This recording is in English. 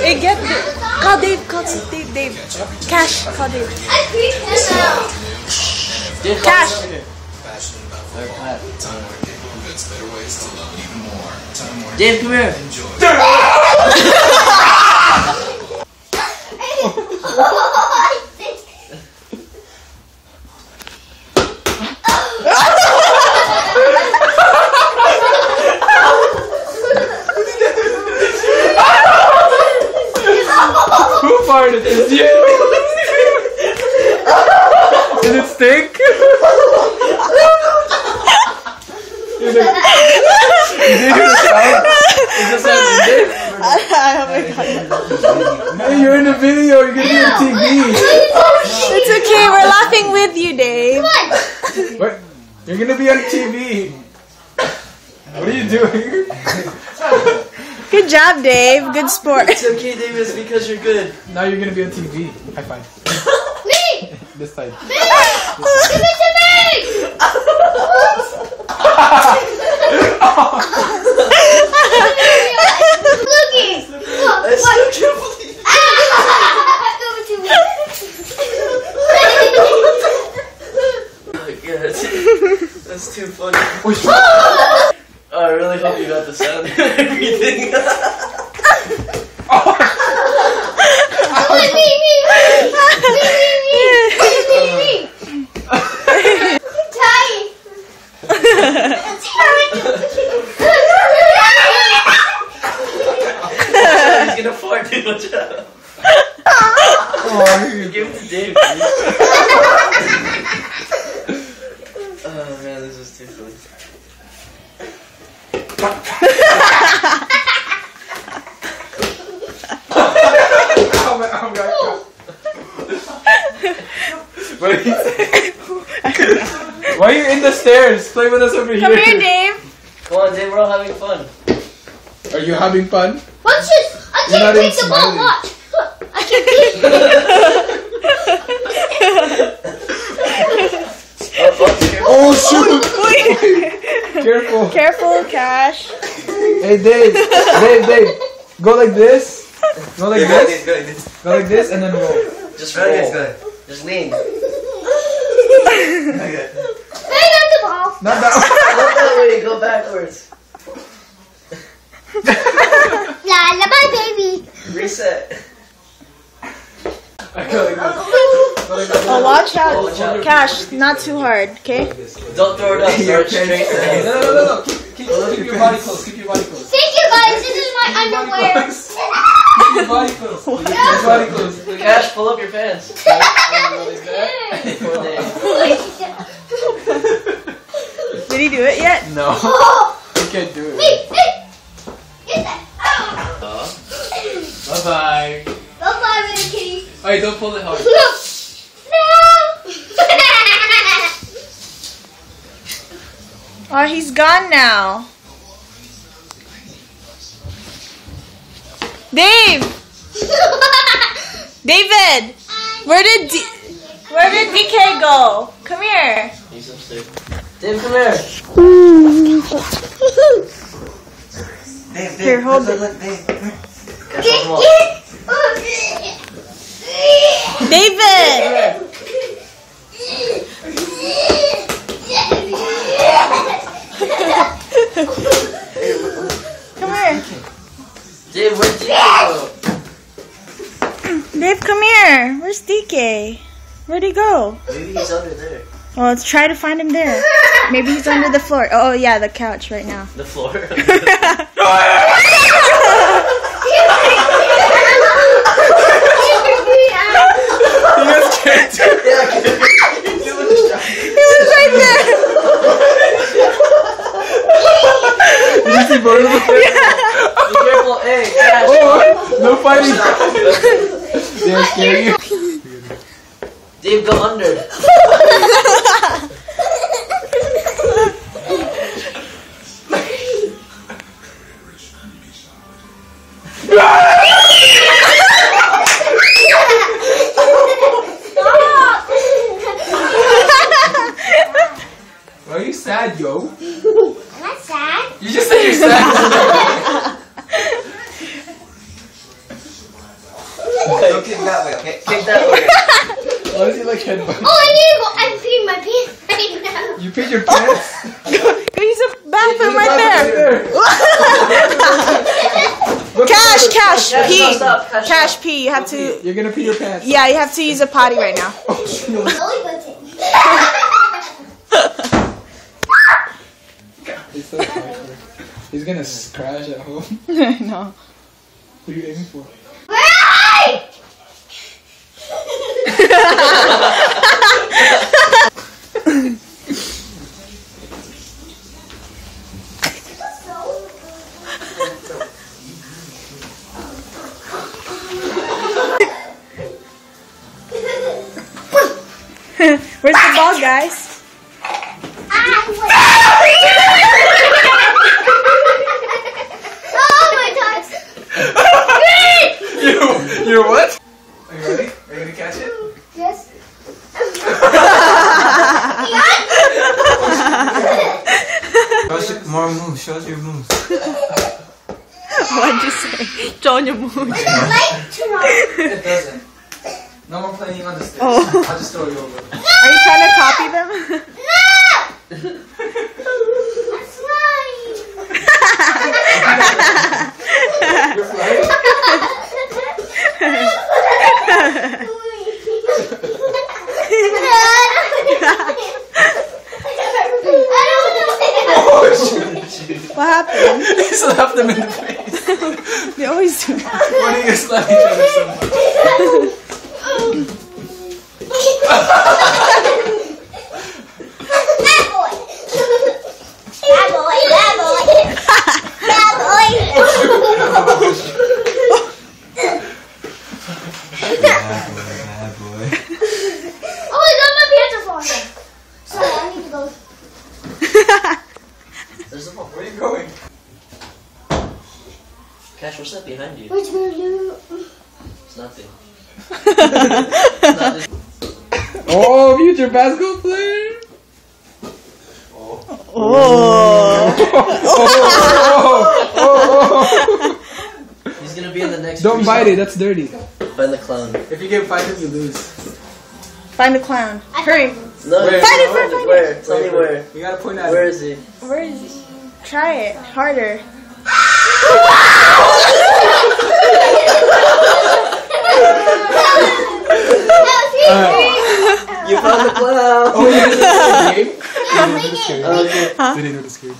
hey, get Dave. Call Dave. Call Dave. Dave. Cash. Call Dave. I creeped him out. Dave, Cash. come over here. There, come here. Dave, come here. Farted? Is you? Did it stink? You're like, you did hear the sound? Is the sound in there? oh my god. Hey, you're in a video. You're gonna be on TV. It's okay. We're laughing with you, Dave. What? You're gonna be on TV. What are you doing? Good job, Dave. Good sport. It's okay, Dave. It's because you're good. Now you're gonna be on TV. High five. Me! This side. Me! Give it to me! Looking! I still can't believe it to! Oh my god. That's too funny. Oh. Oh, I really hope you got the sound and everything. Oh, me, me, me, me! Me, me, me! Me, me, me! Tight! He's gonna fart too much out. Oh, you- Give it to Dave, please. Oh man, this is too funny. Oh my, oh my god. What are? Why are you in the stairs? Play with us over here. Come here, Dave. Come on, Dave, we're all having fun. Are you having fun? Watch this! I You're not can't even take the ball, smiling. watch! I can't take Oh, shoot! Wait. Careful. Careful, Cash. Hey Dave, Dave, Dave. Go like this. Go like this. go like this. Go like this and then roll. Just roll. Just lean. Hey, not the ball! Not that. Not that way, go backwards. La la bye, baby! Reset. Go like this. Go like this. Oh, watch out. Watch out. Cash, not too hard, okay? Don't throw it up, throw it straight No, down. no, no, no, no. Keep, keep, keep your body close. Keep your body close. Thank you guys, this is my Keep your body underwear! close. Keep your body close. Keep your body close. Cash, pull up your pants. Did he do it yet? No, you can't do it. Hey, hey! Get that! Oh! Bye bye. Bye-bye, little kitty! Hey, don't pull it hard. No! Oh, he's gone now. Dave! David! Where did D- Where did DK go? Come here. He's upstairs. Dave, come here. Dave, Dave. Here, hold look, it. look, Dave. Cash, Get, hold him up. get! David! Come here. Dave, where'd you go? Dave, come here. Where's DK? Where'd he go? Maybe he's under there. Well, let's try to find him there. Maybe he's under the floor. Oh, yeah, the couch right now. The floor. You guys can't do it. He was right there. Did you see both? Be careful. Hey, Cash. Oh, oh, no fighting. They're you. Dave, go under. Why are you sad, yo? I'm Not sad. You just said you're sad. Don't kick that way, okay? Kick that way. Why does he like headbutt? Oh, I need to go. I'm peeing my pants right now. You peed your pants? Go use the bathroom right Right there. Cash, cash, Cash, pee. stop, stop, cash, Cash, pee. You have to. You're gonna pee your pants. Yeah, you have to use a potty right now. Oh, shit. Belly button. So tired. He's gonna crash at home. no. What are you aiming for? I? Where's the ball, guys? oh my god. You, you what? Are you ready? Are you gonna catch it? Yes. Show us. Show us your moves. What'd you say? Join your mood. Light turn on. It doesn't. No more playing on the stairs. Oh. I'll just throw you over. Are you trying to copy them? No! I'm flying. You're flying? Oh, shit. What happened? He slapped him in the face. They always do. that. Why do you slap each other so much? Bad boy. Oh my god, my pants are falling. Sorry, I need to go. There's a ball. Where are you going? Cash, what's that behind you? What you gonna do? It's nothing. It's nothing. Oh, future basketball player. Oh. Oh, oh, oh. He's gonna be in the next. Don't three bite it. That's dirty. Find the clown. If you get fighted, you lose. Find the clown. Hurry. No, Where? you- Find it, find it. Tell me where. You gotta point at Where it. is he? Where is he? Try it harder. You found the clown. Oh, you did the game? You didn't know the scary Okay. They didn't know the scary